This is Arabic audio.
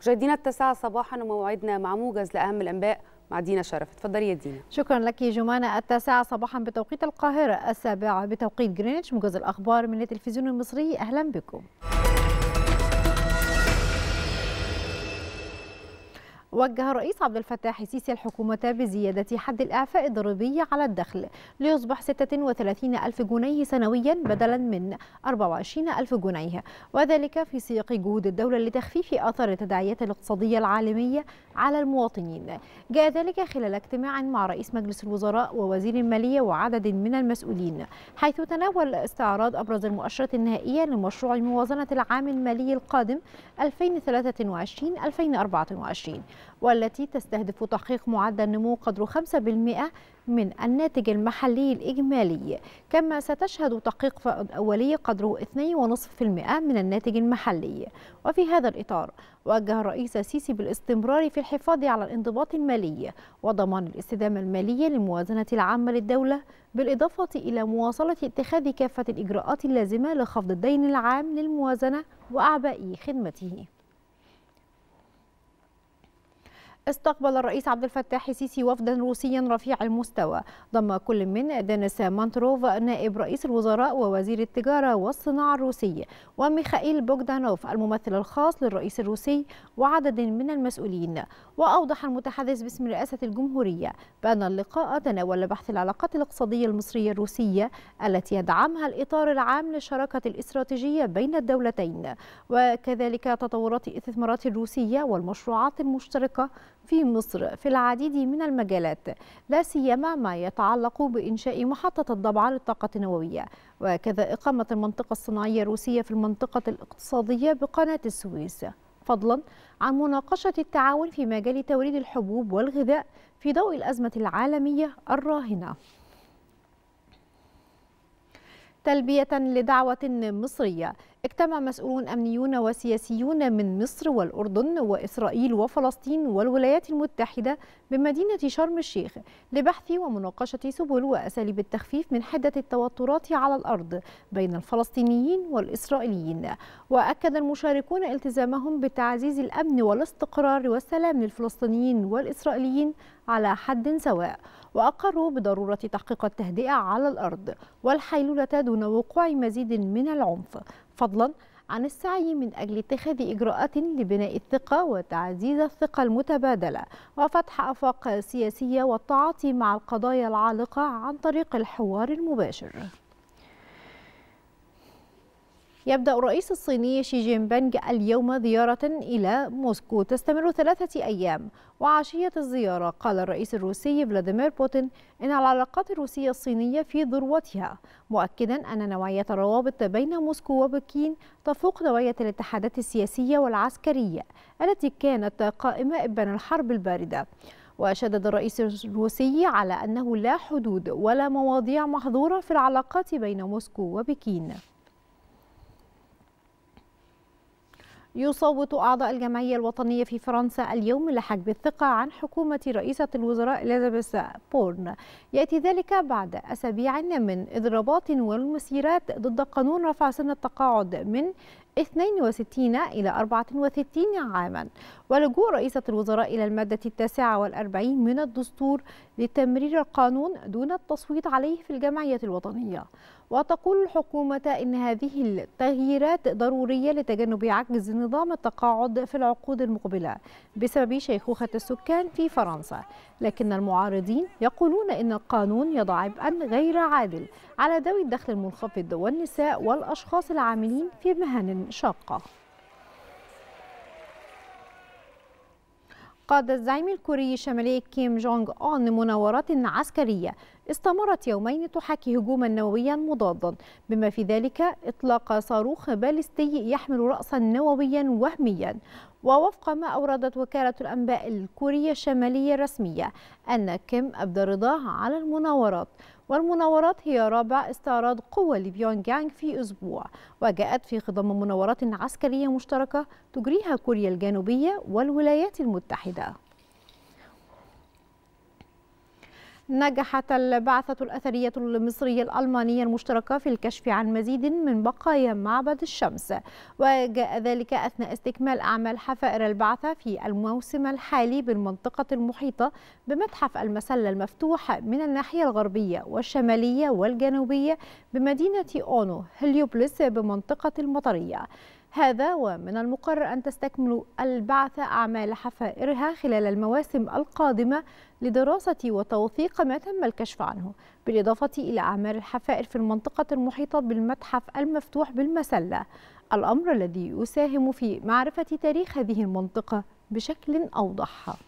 مشاهدينا التاسعة صباحا وموعدنا مع موجز لأهم الأنباء مع دينا شرف. اتفضلي يا دينا. شكرا لك جمانة. التاسعة صباحا بتوقيت القاهرة. السابعة بتوقيت جرينتش موجز الأخبار من التلفزيون المصري. أهلا بكم. وجه الرئيس عبد الفتاح السيسي الحكومة بزيادة حد الإعفاء الضريبي على الدخل ليصبح 36 ألف جنيه سنويا بدلا من 24 ألف جنيه. وذلك في سياق جهود الدولة لتخفيف آثار التداعيات الاقتصادية العالمية على المواطنين. جاء ذلك خلال اجتماع مع رئيس مجلس الوزراء ووزير المالية وعدد من المسؤولين حيث تناول استعراض أبرز المؤشرات النهائية لمشروع موازنة العام المالي القادم 2023-2024 والتي تستهدف تحقيق معدل نمو قدره 5% من الناتج المحلي الإجمالي. كما ستشهد تحقيق فائض أولي قدره 2.5% من الناتج المحلي. وفي هذا الإطار وجه الرئيس السيسي بالاستمرار في الحفاظ على الانضباط المالي وضمان الاستدامة المالية للموازنة العامة للدولة بالإضافة إلى مواصلة اتخاذ كافة الإجراءات اللازمة لخفض الدين العام للموازنة وأعباء خدمته. استقبل الرئيس عبد الفتاح السيسي وفدا روسيا رفيع المستوى. ضم كل من دينيس مانتوروف نائب رئيس الوزراء ووزير التجارة والصناعة الروسي وميخائيل بوغدانوف الممثل الخاص للرئيس الروسي وعدد من المسؤولين. وأوضح المتحدث باسم رئاسة الجمهورية بأن اللقاء تناول بحث العلاقات الاقتصادية المصرية الروسية التي يدعمها الإطار العام للشراكة الاستراتيجية بين الدولتين. وكذلك تطورات الاستثمارات الروسية والمشروعات المشتركة في مصر في العديد من المجالات لا سيما ما يتعلق بإنشاء محطة الضبعة للطاقة النووية. وكذا إقامة المنطقة الصناعية الروسية في المنطقة الاقتصادية بقناة السويس. فضلا عن مناقشة التعاون في مجال توريد الحبوب والغذاء في ضوء الأزمة العالمية الراهنة. تلبية لدعوة مصرية. اجتمع مسؤولون أمنيون وسياسيون من مصر والأردن وإسرائيل وفلسطين والولايات المتحدة بمدينة شرم الشيخ لبحث ومناقشة سبل وأساليب التخفيف من حدة التوترات على الأرض بين الفلسطينيين والإسرائيليين. وأكد المشاركون التزامهم بتعزيز الأمن والاستقرار والسلام للفلسطينيين والإسرائيليين على حد سواء. وأقروا بضرورة تحقيق التهدئة على الأرض والحيلولة دون وقوع مزيد من العنف. فضلا عن السعي من أجل اتخاذ إجراءات لبناء الثقة وتعزيز الثقة المتبادلة وفتح آفاق سياسية والتعاطي مع القضايا العالقة عن طريق الحوار المباشر. يبدأ الرئيس الصيني شي جين بينغ اليوم زيارة إلى موسكو. تستمر ثلاثة أيام وعشية الزيارة قال الرئيس الروسي فلاديمير بوتين إن العلاقات الروسية الصينية في ذروتها مؤكدا أن نوعية الروابط بين موسكو وبكين تفوق نوعية الاتحادات السياسية والعسكرية التي كانت قائمة إبان الحرب الباردة. وشدد الرئيس الروسي على أنه لا حدود ولا مواضيع محظورة في العلاقات بين موسكو وبكين. يصوت أعضاء الجمعية الوطنية في فرنسا اليوم لحجب الثقة عن حكومة رئيسة الوزراء إليزابيث بورن. يأتي ذلك بعد أسابيع من إضرابات والمسيرات ضد قانون رفع سن التقاعد من 62 إلى 64 عاما. ولجوء رئيسة الوزراء إلى المادة التاسعة والأربعين من الدستور لتمرير القانون دون التصويت عليه في الجمعية الوطنية. وتقول الحكومة إن هذه التغييرات ضرورية لتجنب عجز نظام التقاعد في العقود المقبلة بسبب شيخوخة السكان في فرنسا. لكن المعارضين يقولون إن القانون يضع عبئا غير عادل على ذوي الدخل المنخفض والنساء والأشخاص العاملين في مهن شاقة. قاد الزعيم الكوري الشمالي كيم جونغ أون مناورات عسكرية استمرت يومين تحاكي هجوما نوويا مضادا بما في ذلك إطلاق صاروخ باليستي يحمل رأسا نوويا وهميا. ووفق ما أوردت وكالة الأنباء الكورية الشمالية الرسمية أن كيم أبدى رضاه على المناورات. والمناورات هي رابع استعراض قوة لبيونغ يانغ في أسبوع وجاءت في خضم مناورات عسكرية مشتركة تجريها كوريا الجنوبية والولايات المتحدة. نجحت البعثة الأثرية المصرية الألمانية المشتركة في الكشف عن مزيد من بقايا معبد الشمس. وجاء ذلك أثناء استكمال أعمال حفائر البعثة في الموسم الحالي بالمنطقة المحيطة بمتحف المسلة المفتوح من الناحية الغربية والشمالية والجنوبية بمدينة أونو هليوبلس بمنطقة المطرية. هذا ومن المقرر أن تستكمل البعثة أعمال حفائرها خلال المواسم القادمة لدراسة وتوثيق ما تم الكشف عنه بالإضافة إلى أعمال الحفائر في المنطقة المحيطة بالمتحف المفتوح بالمسلة. الأمر الذي يساهم في معرفة تاريخ هذه المنطقة بشكل أوضح.